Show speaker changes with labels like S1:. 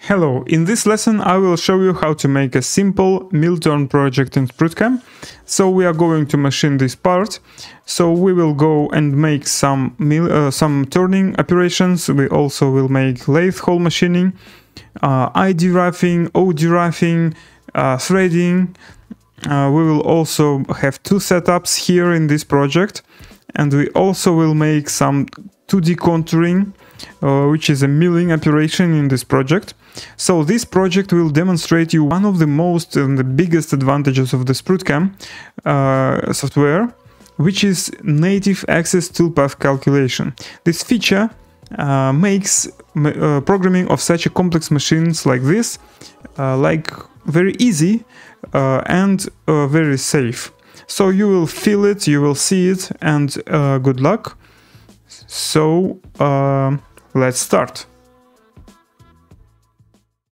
S1: Hello, in this lesson I will show you how to make a simple mill turn project in SprutCAM. So we are going to machine this part. So we will go and make some uh, some turning operations. We also will make lathe hole machining, uh, ID roughing, OD roughing, uh, threading. Uh, we will also have two setups here in this project. And we also will make some 2D contouring uh, which is a milling operation in this project. So this project will demonstrate you one of the most and the biggest advantages of the SprutCAM uh, software, which is native axis toolpath calculation. This feature uh, makes uh, programming of such a complex machines like this uh, like very easy uh, and very safe. So you will feel it, you will see it, and uh, good luck. So uh, Let's start.